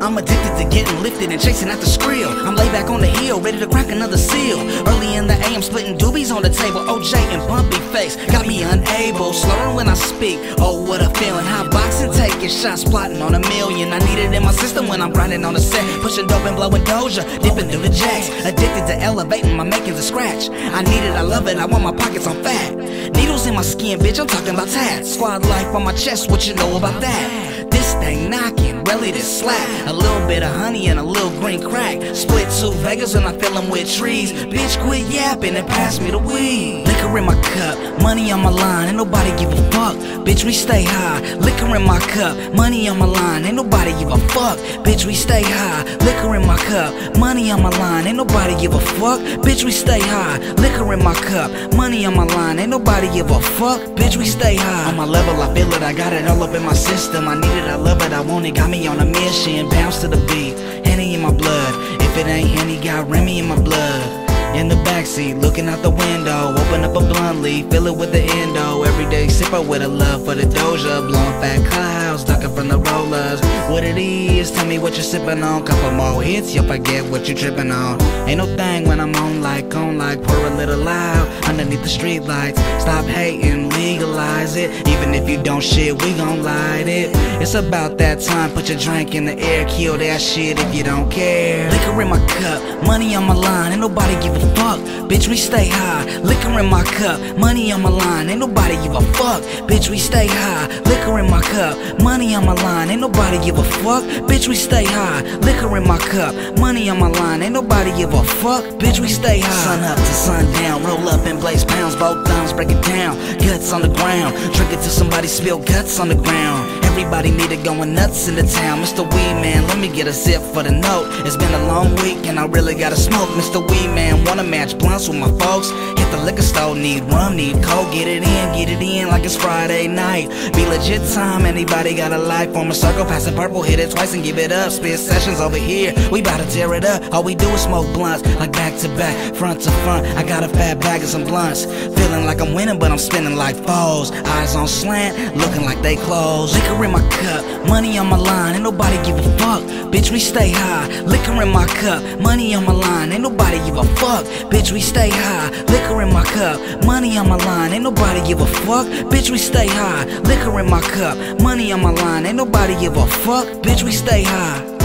I'm addicted to getting lifted and chasing after skrill. I'm laid back on the hill, ready to crack another seal. Early in the AM, splitting doobies on the table. OJ and bumpy face got me unable, slurring when I speak. Oh, what a feeling! Hot boxing, taking shots, plotting on a million. I need it in my system when I'm grinding on the set, pushing dope and blowing doja, dipping through the jacks. Addicted to elevating my makings a scratch. I need it, I love it, I want my pockets on fat. Needles in my skin, bitch, I'm talking about tats. Squad life on my chest, what you know about that? Thing knocking, ready to slap. A little bit of honey and a little green crack. Split two Vegas and I fill them with trees. Bitch, quit yapping and pass me the weed. Liquor in my cup, money on my line, ain't nobody give a fuck. Bitch, we stay high. Liquor in my cup, money on my line, ain't nobody give a fuck. Bitch, we stay high. Liquor in my cup, money on my line, ain't nobody give a fuck. Bitch, we stay high. Liquor in my cup, money on my line, ain't nobody give a fuck. Bitch, we stay high. On my level, I feel it, I got it all up in my system. I need it, I love it, I want it, got me on a mission. Bounce to the beat, Henny in my blood. If it ain't Henny, got Remy in my blood. Backseat, looking out the window, open up a blunt leaf, fill it with the endo. Everyday sipper with a love for the doja, blowing fat clouds, ducking from the rollers. What it is, tell me what you're sipping on. Couple more hits, you'll forget what you tripping on. Ain't no thing when I'm on like, on like, pour a little underneath the street lights. Stop hating, legalize it. Even if you don't shit, we gon' light it. It's about that time, put your drink in the air, kill that shit if you don't care. Liquor in my cup, money on my line, ain't nobody give a fuck. Bitch, we stay high. Liquor in my cup, money on my line, ain't nobody give a fuck. Bitch, we stay high. Liquor in my cup, money on my line, ain't nobody give a fuck. Bitch, we stay high. Liquor in my cup, money on my line, ain't nobody give a fuck. Bitch, we stay high. Sun up to sundown, roll up and blaze pounds, both thumbs break it down. Guts on the ground, drink it till somebody spill guts on the ground. Everybody need it going nuts in the town. Mr. Weed Man, let me get a sip for the note. It's been a long week and I really gotta smoke. Mr. Weed Man, wanna match blunts with my folks. Hit the liquor store, need rum, need coke. Get it in, get it in like it's Friday night. Be legit time, anybody got a life. Form a circle, passing purple, hit it twice and give it up. Spit sessions over here, we bout to tear it up. All we do is smoke blunts, like back to back, front to front. I got a fat bag of some blunts. Feeling like I'm winning, but I'm spinning like foes. Eyes on slant, looking like they close. Liquor in my cup, money on my line, ain't nobody give a fuck. Bitch, we stay high. Liquor in my cup, money on my line, ain't nobody give a fuck. Bitch, we stay high. Liquor in my cup, money on my line, ain't nobody give a fuck. Bitch, we stay high. Liquor in my cup, money on my line, ain't nobody give a fuck. Bitch, we stay high.